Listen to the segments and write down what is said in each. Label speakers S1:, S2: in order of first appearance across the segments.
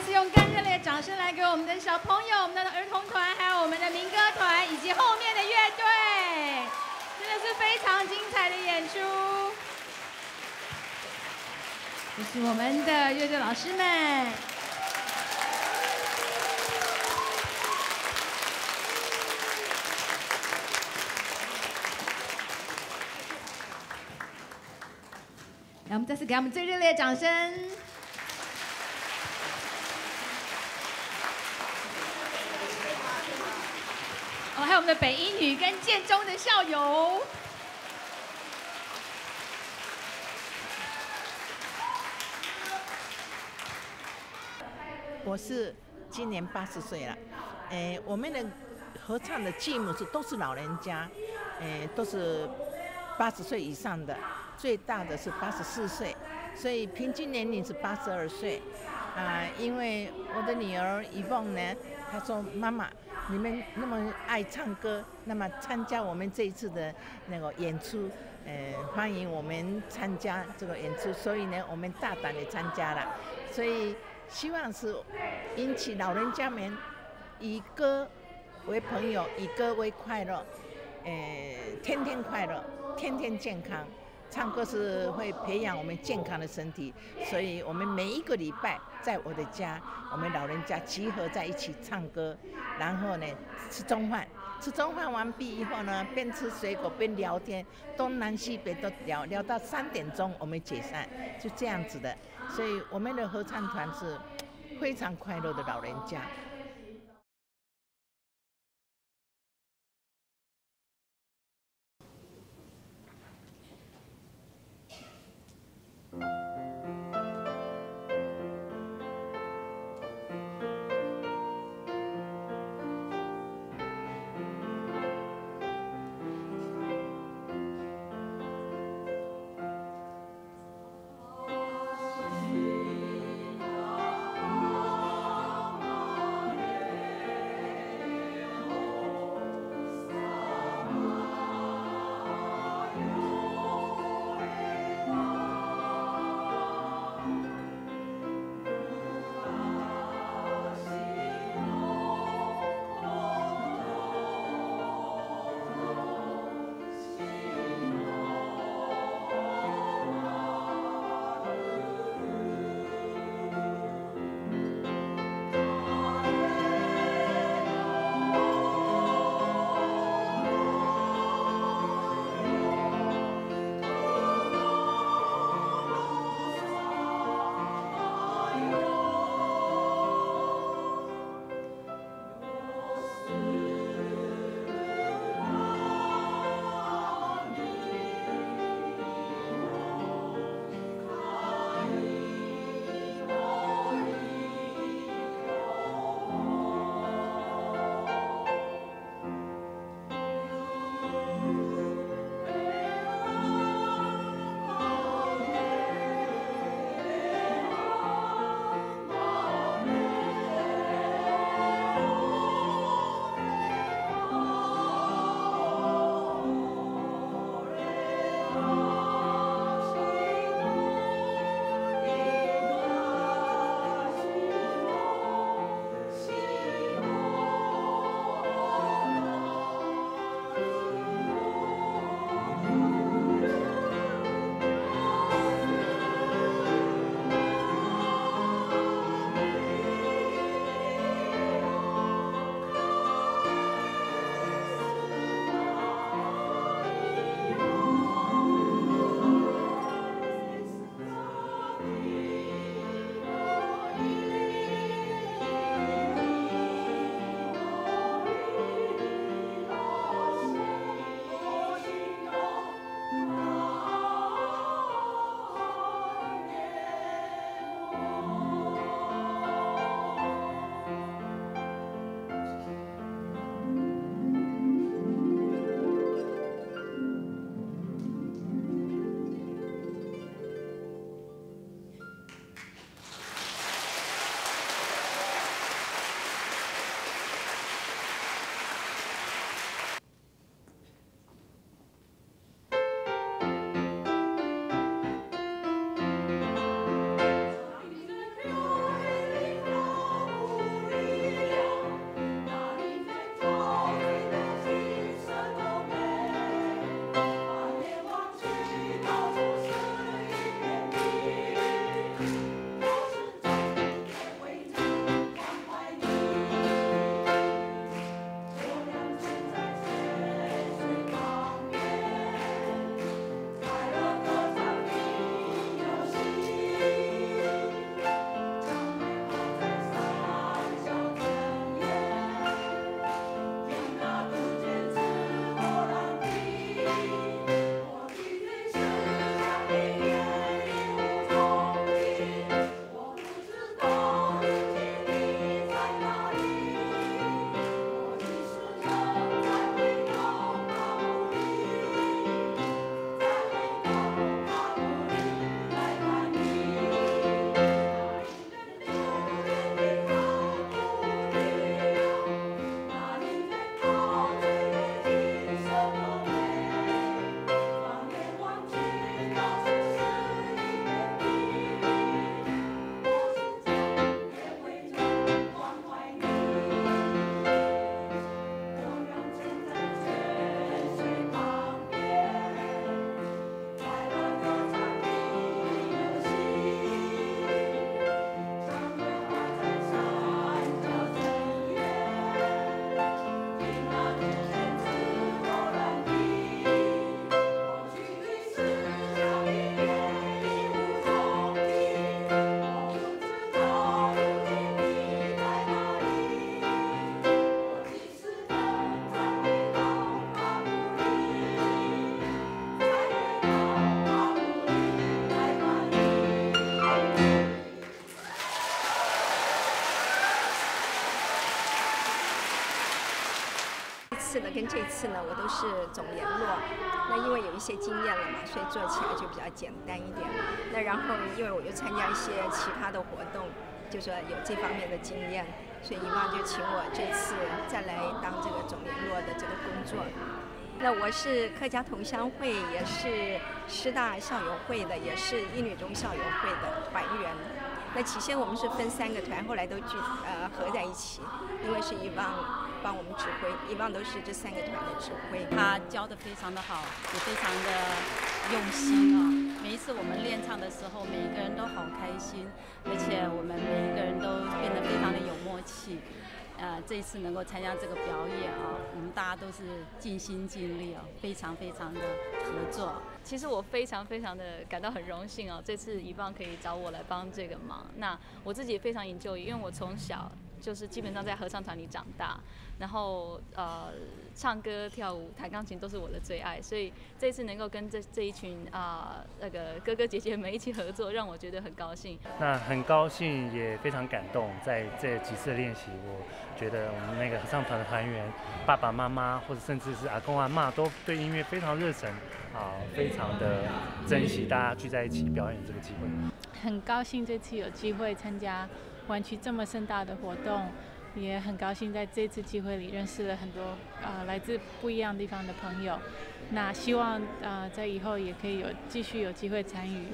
S1: 再次用更热烈的掌声来给我们的小朋友、我们的儿童团，还有我们的民歌团以及后面的乐队，真的是非常精彩的演出。这是我们的乐队老师们。来，我们再次给他们最热烈的掌声。还有我们的北一女跟建中的校友。
S2: 我是今年八十岁了，诶，我们的合唱的剧目是都是老人家，诶，都是八十岁以上的，最大的是八十四岁，所以平均年龄是八十二岁。啊，因为我的女儿一梦呢，她说妈妈，你们那么爱唱歌，那么参加我们这一次的那个演出，呃，欢迎我们参加这个演出，所以呢，我们大胆的参加了，所以希望是引起老人家们以歌为朋友，以歌为快乐，呃，天天快乐，天天健康。唱歌是会培养我们健康的身体，所以我们每一个礼拜在我的家，我们老人家集合在一起唱歌，然后呢吃中饭，吃中饭完毕以后呢，边吃水果边聊天，东南西北都聊聊到三点钟，我们解散，就这样子的。所以我们的合唱团是非常快乐的老人家。
S3: 这次呢我都是总联络。那因为有一些经验了嘛，所以做起来就比较简单一点。那然后因为我又参加一些其他的活动，就说有这方面的经验，所以遗忘就请我这次再来当这个总联络的这个工作。那我是客家同乡会，也是师大校友会的，也是一女中校友会的团员。那起先我们是分三个团，后来都聚呃合在一起，因为是遗忘帮我们指挥，遗忘都是这三个团的指挥。
S4: 他教的非常的好，也非常的用心啊。每一次我们练唱的时候，每一个人都好开心，而且我们每一个人都变得非常的有默契。呃，这一次能够参加这个表演啊，我们大家都是尽心尽力啊，非常非常的合作。
S5: 其实我非常非常的感到很荣幸哦，这次一棒可以找我来帮这个忙。那我自己也非常 enjoy，因为我从小就是基本上在合唱团里长大，然后呃。唱歌、跳舞、弹钢琴都是我的最爱，所以这次能够跟这这一群啊那个哥哥姐姐们一起合作，让我觉得很高兴。
S6: 那很高兴，也非常感动。在这几次练习，我觉得我们那个合唱团的团员爸爸妈妈，或者甚至是阿公阿妈，都对音乐非常热忱，啊，非常的珍惜大家聚在一起表演这个机会。
S7: 很高兴这次有机会参加湾区这么盛大的活动。也很高兴在这次机会里认识了很多呃来自不一样地方的朋友，那希望呃在以后也可以有继续有机会参与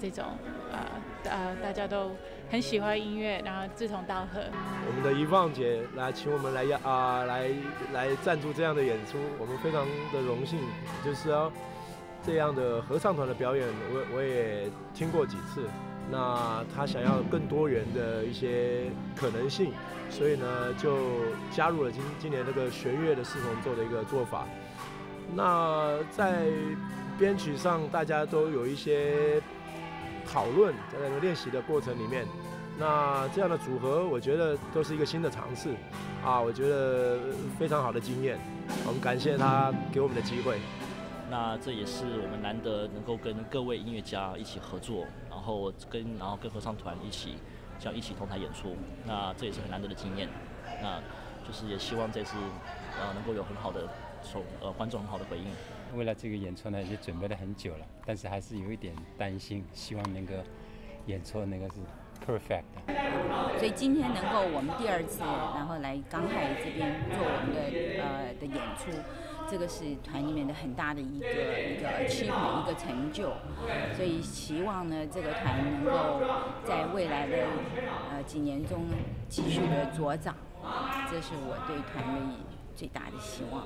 S7: 这种呃呃大家都很喜欢音乐，然后志同道合。
S8: 我们的遗忘姐来请我们来要啊来来赞助这样的演出，我们非常的荣幸，就是要这样的合唱团的表演，我我也听过几次。那他想要更多元的一些可能性，所以呢就加入了今今年这个弦乐的四重奏的一个做法。那在编曲上大家都有一些讨论，在那个练习的过程里面，那这样的组合我觉得都是一个新的尝试啊，我觉得非常好的经验，我们感谢他给我们的机会。
S9: 那这也是我们难得能够跟各位音乐家一起合作，然后跟然后跟合唱团一起这样一起同台演出，那这也是很难得的经验。那就是也希望这次呃能够有很好的受呃观众很好的回应。
S10: 为了这个演出呢，也准备了很久了，但是还是有一点担心，希望能够演出那个是 perfect。
S4: 所以今天能够我们第二次然后来港海这边做我们的呃的演出。这个是团里面的很大的一个一个 achievement 一个成就，所以希望呢，这个团能够在未来的呃几年中继续的茁长，这是我对团的最大的希望。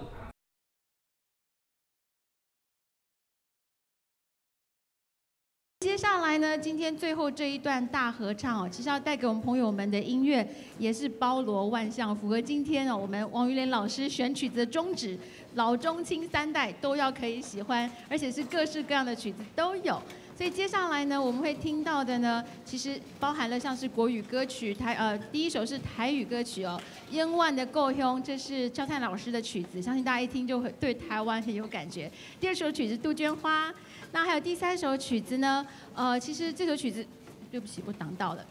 S1: 接下来呢，今天最后这一段大合唱哦，其实要带给我们朋友们的音乐也是包罗万象，符合今天哦我们王玉莲老师选曲子的宗旨，老中青三代都要可以喜欢，而且是各式各样的曲子都有。所以接下来呢，我们会听到的呢，其实包含了像是国语歌曲，台呃第一首是台语歌曲哦，《烟万的够凶》，这是焦炭老师的曲子，相信大家一听就会对台湾很有感觉。第二首曲子《杜鹃花》。那还有第三首曲子呢？呃，其实这首曲子，对不起，我挡到了。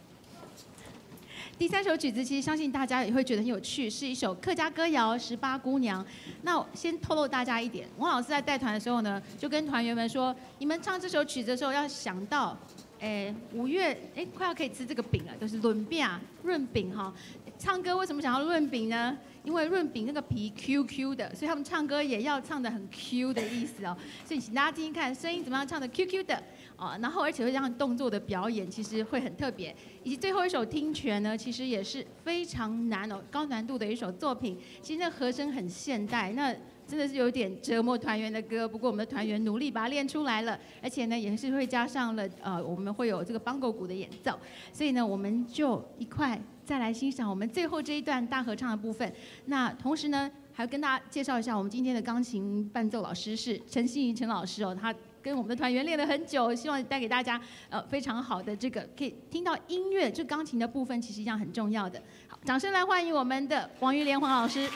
S1: 第三首曲子其实相信大家也会觉得很有趣，是一首客家歌谣《十八姑娘》。那先透露大家一点，王老师在带团的时候呢，就跟团员们说，你们唱这首曲子的时候要想到，哎，五月哎快要可以吃这个饼了，就是润饼啊，润饼哈。唱歌为什么想要润饼呢？因为润饼那个皮 Q Q 的，所以他们唱歌也要唱的很 Q 的意思哦。所以请大家听听看，声音怎么样唱的 Q Q 的哦？然后而且会让动作的表演，其实会很特别。以及最后一首听泉呢，其实也是非常难哦，高难度的一首作品。其实那和声很现代，那真的是有点折磨团员的歌。不过我们的团员努力把它练出来了，而且呢也是会加上了呃，我们会有这个邦狗鼓的演奏。所以呢，我们就一块。再来欣赏我们最后这一段大合唱的部分。那同时呢，还要跟大家介绍一下，我们今天的钢琴伴奏老师是陈心怡陈老师哦。他跟我们的团员练了很久，希望带给大家呃非常好的这个可以听到音乐，这钢琴的部分其实一样很重要的。好，掌声来欢迎我们的王玉莲黄老师。